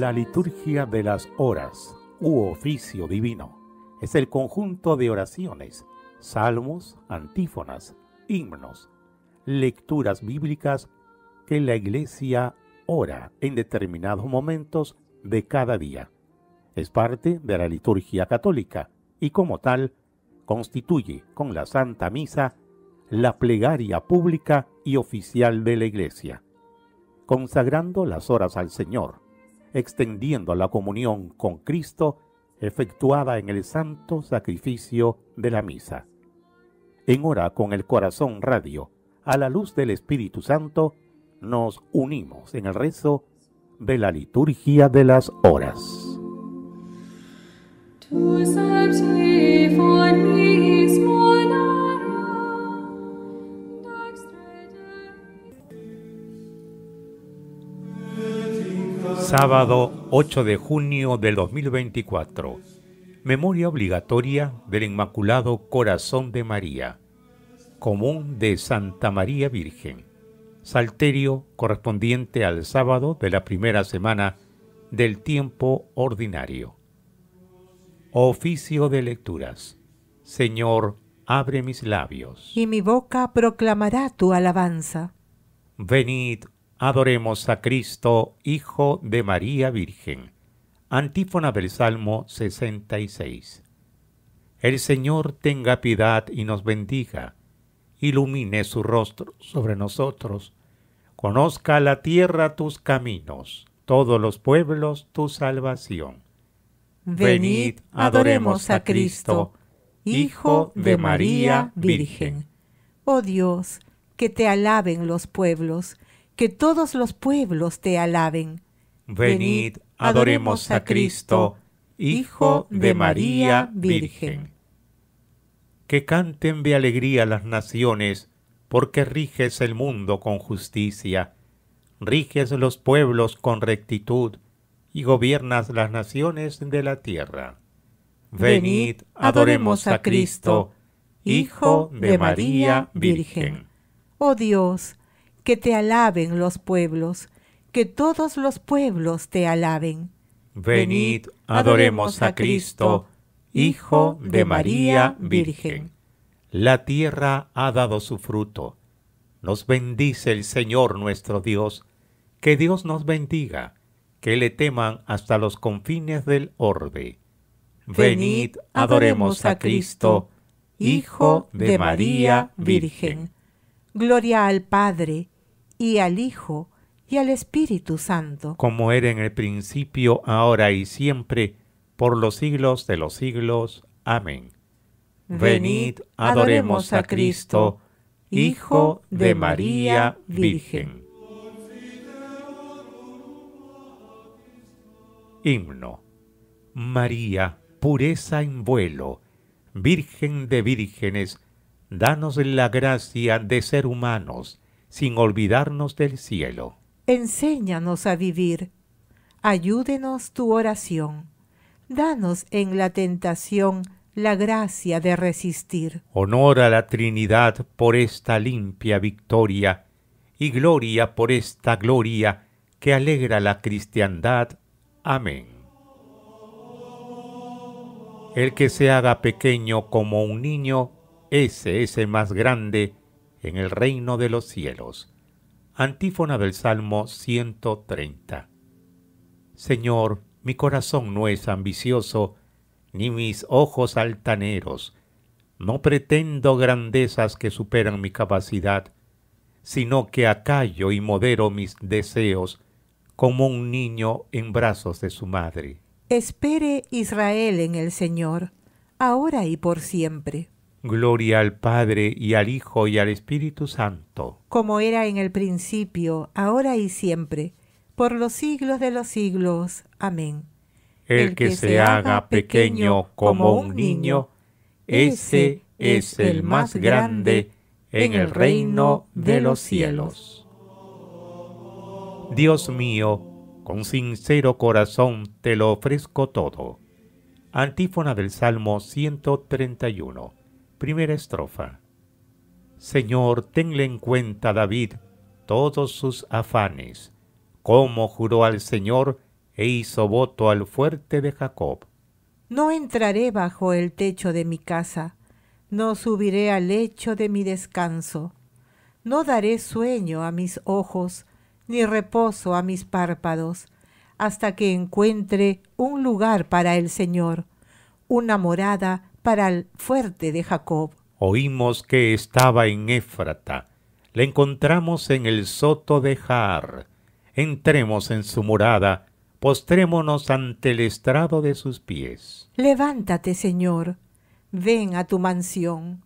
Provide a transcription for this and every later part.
La liturgia de las horas u oficio divino es el conjunto de oraciones, salmos, antífonas, himnos, lecturas bíblicas que la Iglesia ora en determinados momentos de cada día. Es parte de la liturgia católica y como tal constituye con la Santa Misa la plegaria pública y oficial de la Iglesia, consagrando las horas al Señor, extendiendo la comunión con Cristo efectuada en el santo sacrificio de la misa. En hora con el corazón radio, a la luz del Espíritu Santo, nos unimos en el rezo de la liturgia de las horas. Sábado 8 de junio del 2024. Memoria obligatoria del Inmaculado Corazón de María. Común de Santa María Virgen. Salterio correspondiente al sábado de la primera semana del tiempo ordinario. Oficio de lecturas. Señor, abre mis labios. Y mi boca proclamará tu alabanza. Venid, Adoremos a Cristo, Hijo de María Virgen. Antífona del Salmo 66. El Señor tenga piedad y nos bendiga, ilumine su rostro sobre nosotros, conozca la tierra tus caminos, todos los pueblos tu salvación. Venid, adoremos a Cristo, Hijo de María Virgen. Oh Dios, que te alaben los pueblos, que todos los pueblos te alaben. Venid, adoremos a Cristo, Hijo de María Virgen. Que canten de alegría las naciones, porque riges el mundo con justicia, riges los pueblos con rectitud, y gobiernas las naciones de la tierra. Venid, adoremos a Cristo, Hijo de María Virgen. Oh Dios, que te alaben los pueblos, que todos los pueblos te alaben. Venid, adoremos a Cristo, Hijo de María Virgen. La tierra ha dado su fruto. Nos bendice el Señor nuestro Dios. Que Dios nos bendiga, que le teman hasta los confines del orbe. Venid, adoremos a Cristo, Hijo de María Virgen. Gloria al Padre, y al Hijo, y al Espíritu Santo. Como era en el principio, ahora y siempre, por los siglos de los siglos. Amén. Venid, adoremos a Cristo, Hijo de María Virgen. Himno. María, pureza en vuelo, Virgen de vírgenes, danos la gracia de ser humanos, sin olvidarnos del cielo. Enséñanos a vivir. Ayúdenos tu oración. Danos en la tentación la gracia de resistir. Honor a la Trinidad por esta limpia victoria y gloria por esta gloria que alegra la cristiandad. Amén. El que se haga pequeño como un niño, ese es el más grande en el reino de los cielos. Antífona del Salmo 130. Señor, mi corazón no es ambicioso, ni mis ojos altaneros. No pretendo grandezas que superan mi capacidad, sino que acallo y modero mis deseos como un niño en brazos de su madre. Espere Israel en el Señor, ahora y por siempre. Gloria al Padre y al Hijo y al Espíritu Santo. Como era en el principio, ahora y siempre, por los siglos de los siglos. Amén. El, que, se haga pequeño como un niño, ese es el más grande en el reino de los cielos. Dios mío, con sincero corazón te lo ofrezco todo. Antífona del Salmo 131. Primera estrofa. Señor, tenle en cuenta David todos sus afanes, como juró al Señor e hizo voto al fuerte de Jacob. No entraré bajo el techo de mi casa, no subiré al lecho de mi descanso, no daré sueño a mis ojos, ni reposo a mis párpados, hasta que encuentre un lugar para el Señor, una morada para el fuerte de Jacob. Oímos que estaba en Éfrata, le encontramos en el soto de Jaar. Entremos en su morada, postrémonos ante el estrado de sus pies. Levántate, Señor, ven a tu mansión,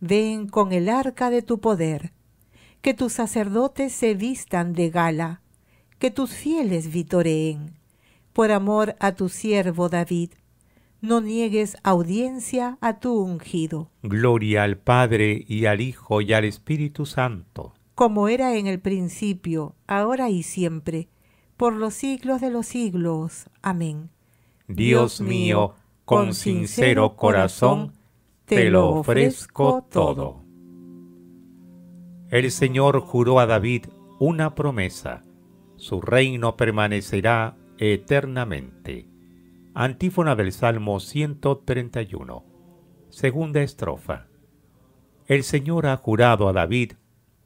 ven con el arca de tu poder, que tus sacerdotes se vistan de gala, que tus fieles vitoreen, por amor a tu siervo David. No niegues audiencia a tu ungido. Gloria al Padre y al Hijo y al Espíritu Santo. Como era en el principio, ahora y siempre, por los siglos de los siglos. Amén. Dios mío, con sincero corazón, te lo ofrezco todo. El Señor juró a David una promesa. Su reino permanecerá eternamente. Antífona del Salmo 131. Segunda estrofa. El Señor ha jurado a David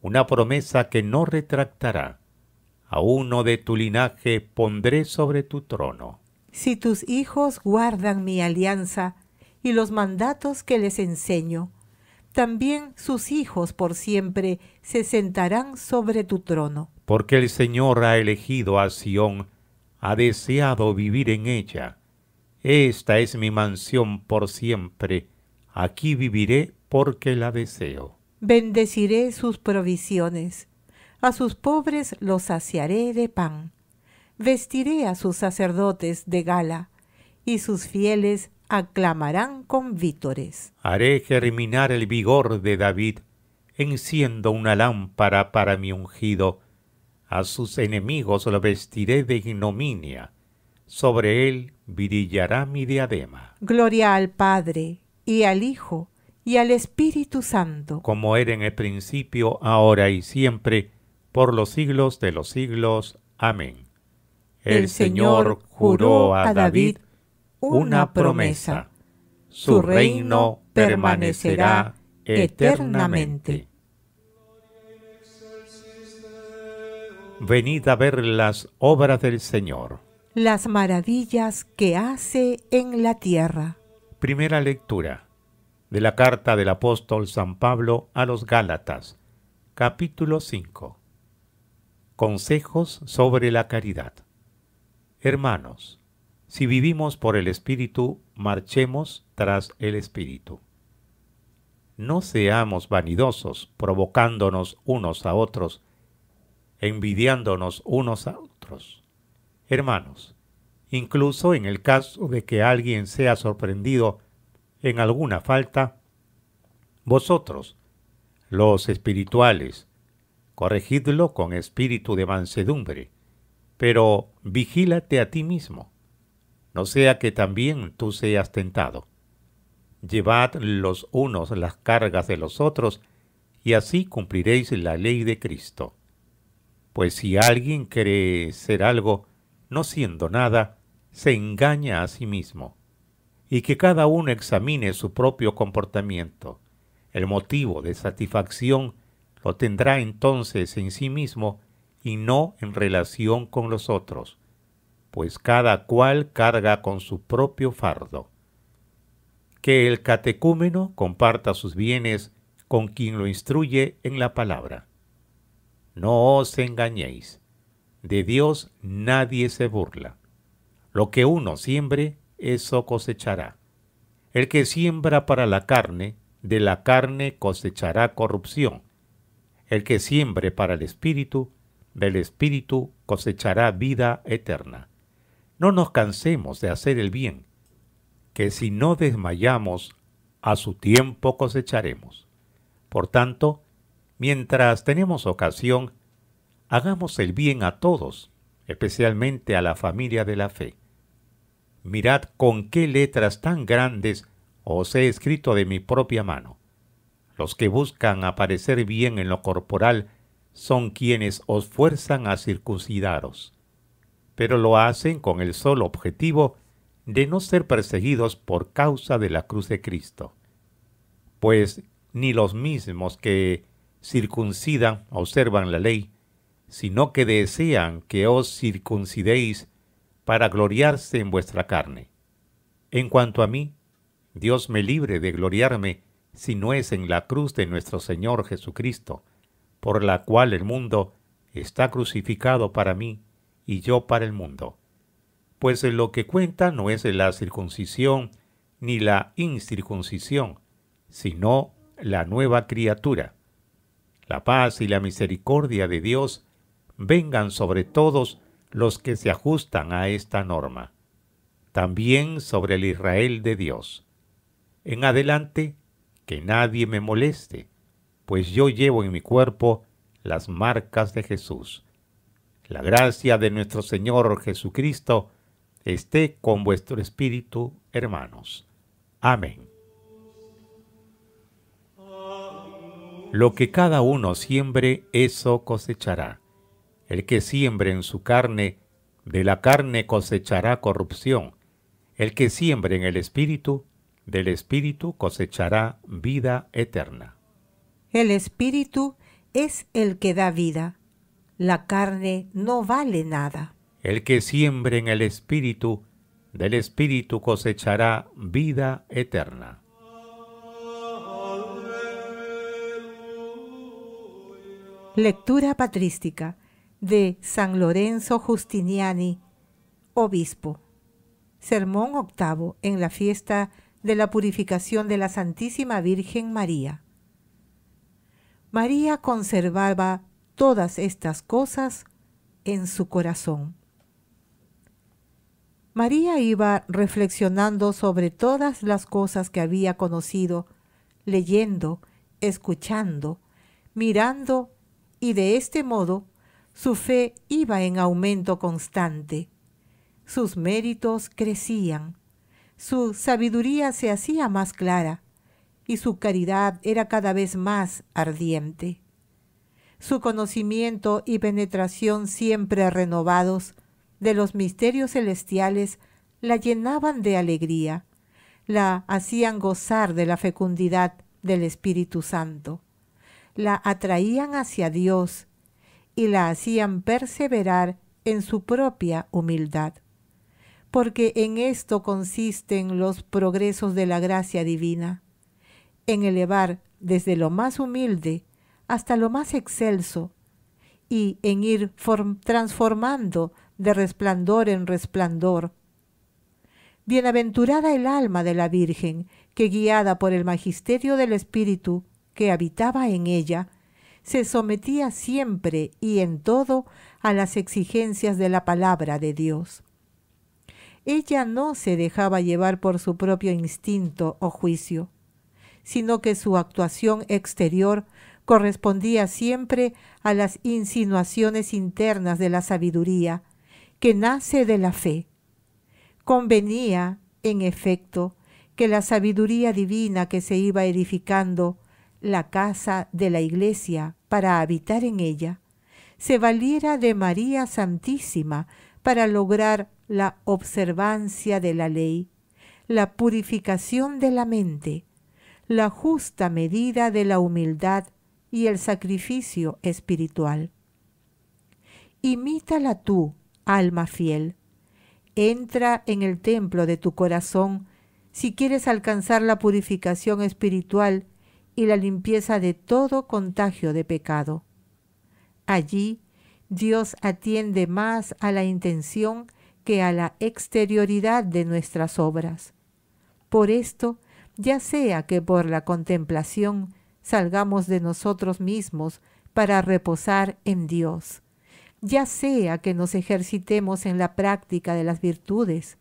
una promesa que no retractará. A uno de tu linaje pondré sobre tu trono. Si tus hijos guardan mi alianza y los mandatos que les enseño, también sus hijos por siempre se sentarán sobre tu trono. Porque el Señor ha elegido a Sión, ha deseado vivir en ella. Esta es mi mansión por siempre, aquí viviré porque la deseo. Bendeciré sus provisiones, a sus pobres los saciaré de pan. Vestiré a sus sacerdotes de gala, y sus fieles aclamarán con vítores. Haré germinar el vigor de David, enciendo una lámpara para mi ungido, a sus enemigos lo vestiré de ignominia, sobre él brillará mi diadema. Gloria al Padre, y al Hijo, y al Espíritu Santo. Como era en el principio, ahora y siempre, por los siglos de los siglos. Amén el Señor juró a David una promesa. Su reino permanecerá eternamente. Venid a ver las obras del Señor. Las maravillas que hace en la tierra. Primera lectura de la carta del apóstol San Pablo a los Gálatas, capítulo 5. Consejos sobre la caridad. Hermanos, si vivimos por el Espíritu, marchemos tras el Espíritu. No seamos vanidosos, provocándonos unos a otros, envidiándonos unos a otros. Hermanos, incluso en el caso de que alguien sea sorprendido en alguna falta, vosotros, los espirituales, corregidlo con espíritu de mansedumbre, pero vigílate a ti mismo, no sea que también tú seas tentado. Llevad los unos las cargas de los otros, y así cumpliréis la ley de Cristo. Pues si alguien cree ser algo, no siendo nada, se engaña a sí mismo. Y que cada uno examine su propio comportamiento. El motivo de satisfacción lo tendrá entonces en sí mismo y no en relación con los otros, pues cada cual carga con su propio fardo. Que el catecúmeno comparta sus bienes con quien lo instruye en la palabra. No os engañéis, de Dios nadie se burla. Lo que uno siembre, eso cosechará. El que siembra para la carne, de la carne cosechará corrupción. El que siembre para el espíritu, del Espíritu cosechará vida eterna. No nos cansemos de hacer el bien, que si no desmayamos, a su tiempo cosecharemos. Por tanto, mientras tenemos ocasión, hagamos el bien a todos, especialmente a la familia de la fe. Mirad con qué letras tan grandes os he escrito de mi propia mano. Los que buscan aparecer bien en lo corporal son quienes os fuerzan a circuncidaros. pero lo hacen con el solo objetivo de no ser perseguidos por causa de la cruz de Cristo. Pues ni los mismos que circuncidan observan la ley, sino que desean que os circuncidéis para gloriarse en vuestra carne. En cuanto a mí, Dios me libre de gloriarme si no es en la cruz de nuestro Señor Jesucristo, por la cual el mundo está crucificado para mí y yo para el mundo. Pues lo que cuenta no es la circuncisión ni la incircuncisión, sino la nueva criatura. La paz y la misericordia de Dios vengan sobre todos los que se ajustan a esta norma, también sobre el Israel de Dios. En adelante, que nadie me moleste, pues yo llevo en mi cuerpo las marcas de Jesús. La gracia de nuestro Señor Jesucristo esté con vuestro espíritu, hermanos. Amén. Lo que cada uno siembre, eso cosechará. El que siembre en su carne, de la carne cosechará corrupción. El que siembre en el Espíritu, del Espíritu cosechará vida eterna. El Espíritu es el que da vida. La carne no vale nada. El que siembre en el Espíritu, del Espíritu cosechará vida eterna. Lectura patrística de San Lorenzo Justiniani, obispo. Sermón octavo en la fiesta de la purificación de la Santísima Virgen María. María conservaba todas estas cosas en su corazón. María iba reflexionando sobre todas las cosas que había conocido, leyendo, escuchando, mirando, y de este modo su fe iba en aumento constante. Sus méritos crecían, su sabiduría se hacía más clara y su caridad era cada vez más ardiente. Su conocimiento y penetración siempre renovados de los misterios celestiales la llenaban de alegría, la hacían gozar de la fecundidad del Espíritu Santo, la atraían hacia Dios y la hacían perseverar en su propia humildad. Porque en esto consisten los progresos de la gracia divina, en elevar desde lo más humilde hasta lo más excelso, y en ir transformando de resplandor en resplandor. Bienaventurada el alma de la Virgen, que guiada por el magisterio del Espíritu que habitaba en ella, se sometía siempre y en todo a las exigencias de la palabra de Dios. Ella no se dejaba llevar por su propio instinto o juicio, sino que su actuación exterior correspondía siempre a las insinuaciones internas de la sabiduría, que nace de la fe. Convenía, en efecto, que la sabiduría divina que se iba edificando la casa de la iglesia para habitar en ella, se valiera de María Santísima para lograr la observancia de la ley, la purificación de la mente, la justa medida de la humildad y el sacrificio espiritual. Imítala tú, alma fiel. Entra en el templo de tu corazón si quieres alcanzar la purificación espiritual y la limpieza de todo contagio de pecado. Allí Dios atiende más a la intención que a la exterioridad de nuestras obras. Por esto, ya sea que por la contemplación salgamos de nosotros mismos para reposar en Dios, ya sea que nos ejercitemos en la práctica de las virtudes,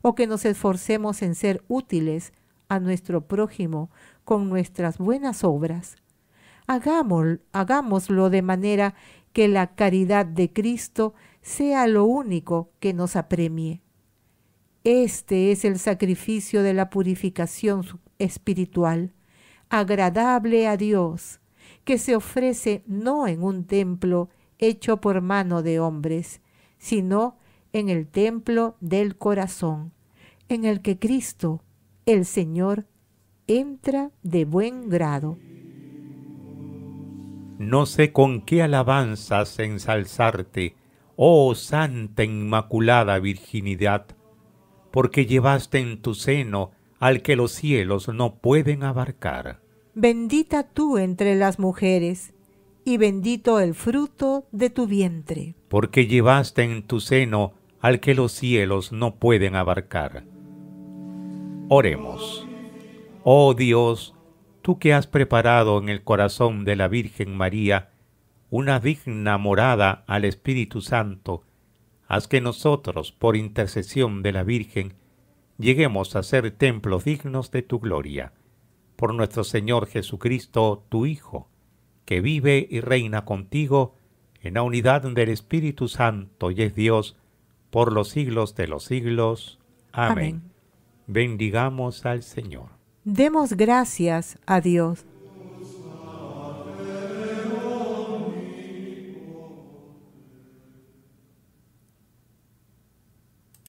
o que nos esforcemos en ser útiles a nuestro prójimo con nuestras buenas obras. hagámoslo de manera que la caridad de Cristo sea lo único que nos apremie. Este es el sacrificio de la purificación espiritual, agradable a Dios, que se ofrece no en un templo hecho por mano de hombres, sino en el templo del corazón, en el que Cristo, el Señor, entra de buen grado. No sé con qué alabanzas ensalzarte, oh Santa Inmaculada Virginidad, porque llevaste en tu seno al que los cielos no pueden abarcar. Bendita tú entre las mujeres, y bendito el fruto de tu vientre. Porque llevaste en tu seno al que los cielos no pueden abarcar. Oremos. Oh Dios, tú que has preparado en el corazón de la Virgen María una digna morada al Espíritu Santo, haz que nosotros, por intercesión de la Virgen, lleguemos a ser templos dignos de tu gloria. Por nuestro Señor Jesucristo, tu Hijo, que vive y reina contigo en la unidad del Espíritu Santo y es Dios por los siglos de los siglos. Amén. Bendigamos al Señor. Demos gracias a Dios.